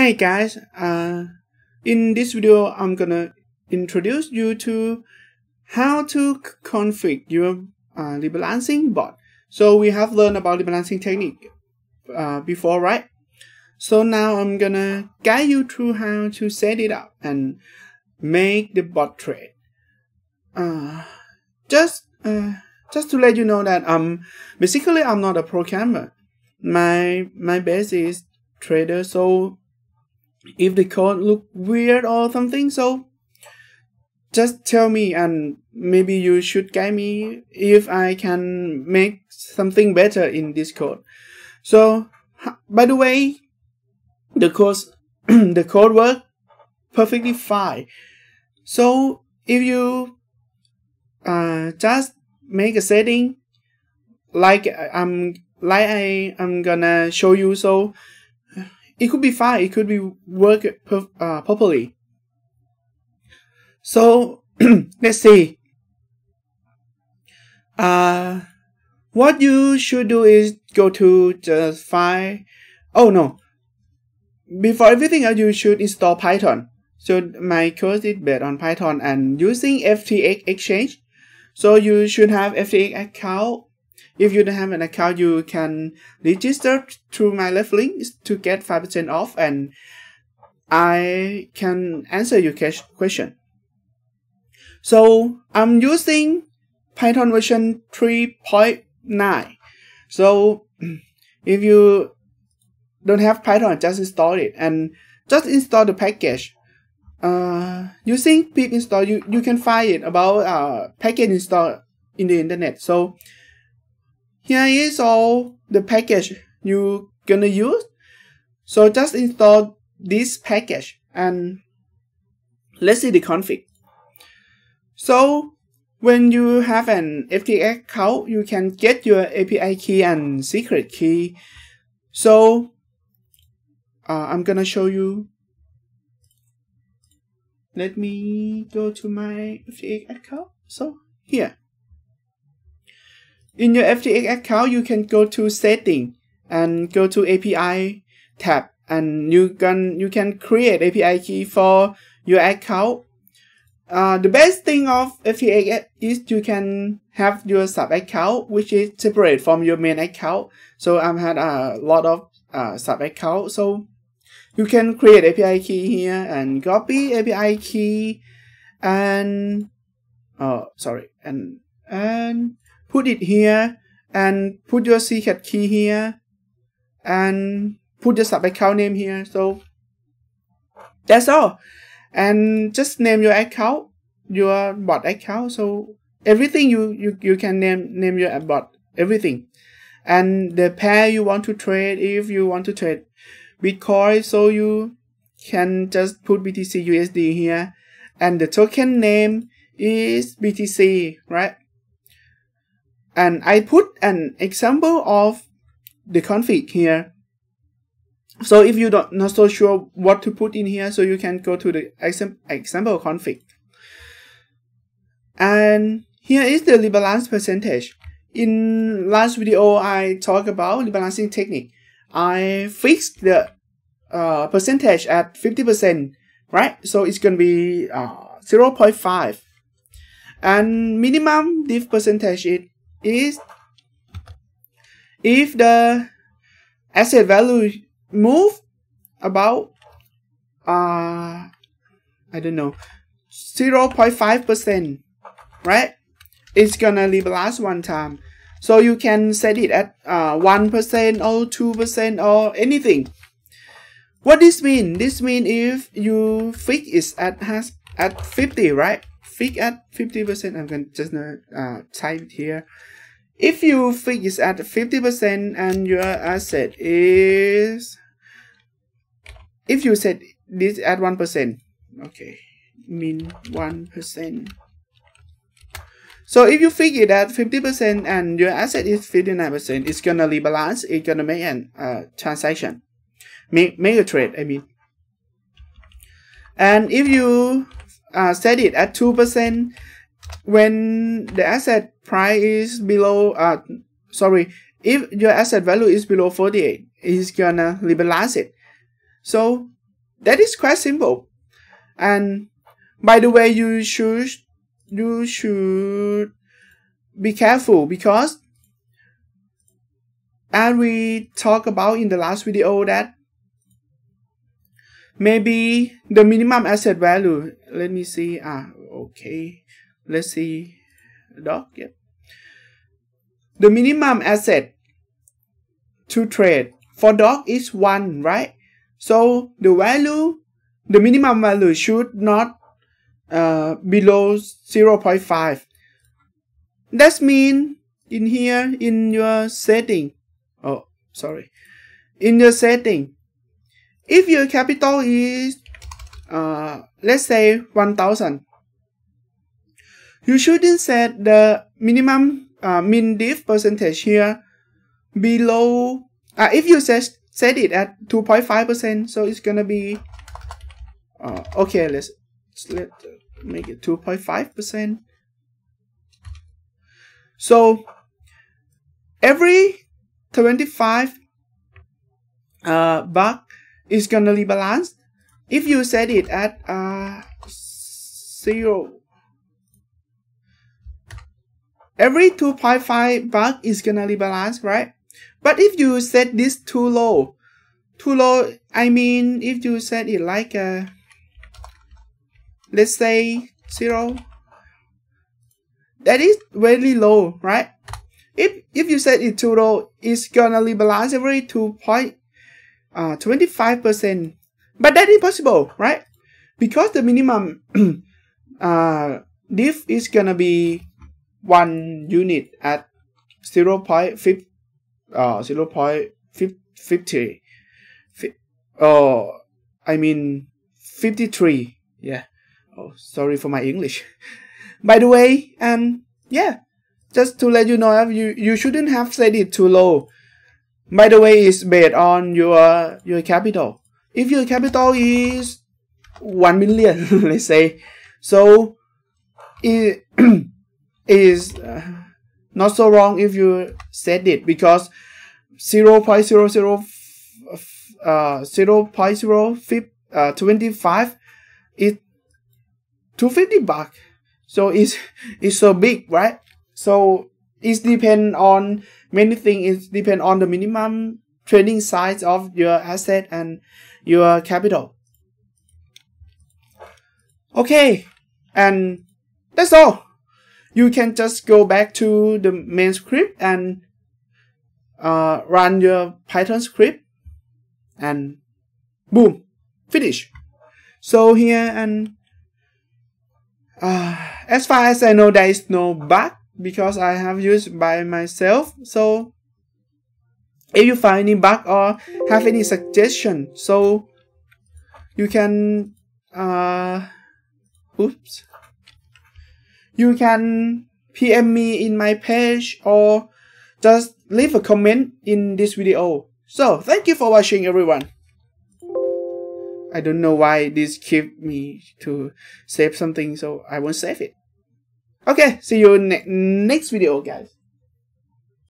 Hey guys, uh, in this video I'm gonna introduce you to how to configure your uh, rebalancing bot. So we have learned about rebalancing technique uh, before, right? So now I'm gonna guide you through how to set it up and make the bot trade. Uh, just uh, just to let you know that um basically I'm not a programmer. My my base is trader, so if the code look weird or something so just tell me and maybe you should guide me if I can make something better in this code. So by the way, the code the code work perfectly fine. So if you uh, just make a setting like I'm like I am gonna show you so it could be fine. It could be work uh, properly. So let's see. Uh, what you should do is go to the file. Oh no! Before everything else, you should install Python. So my course is based on Python and using FTX Exchange. So you should have FTX account if you don't have an account, you can register through my left link to get 5% off and I can answer your question. So I'm using Python version 3.9. So if you don't have Python, just install it and just install the package. Uh, using pip install, you, you can find it about uh, package install in the internet. So here is all the package you're gonna use. So just install this package and let's see the config. So when you have an FTX account, you can get your API key and secret key. So uh, I'm gonna show you. Let me go to my FTX account. So here. In your FTX account, you can go to setting and go to API tab and you can you can create API key for your account. Uh, the best thing of FTX is you can have your sub account which is separate from your main account. So I've had a lot of uh, sub account. So you can create API key here and copy API key and oh sorry and and put it here and put your secret key here and put your sub account name here. So that's all. And just name your account your bot account. So everything you you, you can name name your bot everything. And the pair you want to trade if you want to trade bitcoin so you can just put btc usd here. And the token name is btc right and I put an example of the config here. So if you don't not so sure what to put in here, so you can go to the example config. And here is the rebalance percentage. In last video, I talked about rebalancing technique. I fixed the uh, percentage at 50%, right? So it's going to be uh, 0.5. And minimum diff percentage is is if the asset value move about uh I don't know 0.5 percent right? It's gonna rebalance one time. So you can set it at uh, 1% or 2% or anything. What this mean? This mean if you fix it at has at 50 right fix at 50% I'm going to just uh, type it here if you fix it at 50% and your asset is, if you set this at 1%, okay, mean 1%. So if you figure that 50% and your asset is 59%, it's gonna rebalance, it's gonna make an uh, transaction, make, make a trade, I mean. And if you uh, set it at 2%, when the asset price is below uh sorry if your asset value is below 48 it's gonna liberalize it so that is quite simple. And by the way, you should you should be careful because and we talked about in the last video that maybe the minimum asset value let me see ah okay. Let's see doc yep. The minimum asset to trade for dog is 1 right? So the value the minimum value should not uh, below 0.5 that mean in here in your setting oh sorry. In your setting if your capital is uh, let's say 1000 you shouldn't set the minimum uh, min diff percentage here below uh, if you set set it at 2.5 percent so it's gonna be uh, okay let's, let's make it 2.5 percent. So every 25 uh, buck is gonna rebalance. If you set it at uh, zero, every 2.5 buck is gonna rebalance, right? But if you set this too low, too low, I mean, if you set it like a, uh, let's say zero, that is very low, right? If if you set it too low, it's gonna rebalance every two point uh 25 percent. But that is possible, right? Because the minimum uh diff is gonna be one unit at 0 0.5 uh 0 0.50 oh I mean 53 yeah. Oh sorry for my English. By the way and yeah just to let you know you you shouldn't have set it too low by the way it's based on your your capital. If your capital is 1 million let's say so it is uh, not so wrong if you set it because 0 0.00 uh 0 0.025 uh, 25 is 250 bucks so it's it's so big right? So it depend on many things. It depend on the minimum trading size of your asset and your capital. Okay, and that's all. You can just go back to the main script and uh, run your Python script and boom, finish. So here and uh, as far as I know, there is no bug because I have used by myself. So if you find any bug or have any suggestion, so you can uh oops you can PM me in my page or just leave a comment in this video. So thank you for watching everyone. I don't know why this keep me to save something so I won't save it. Okay, see you in ne next video, guys.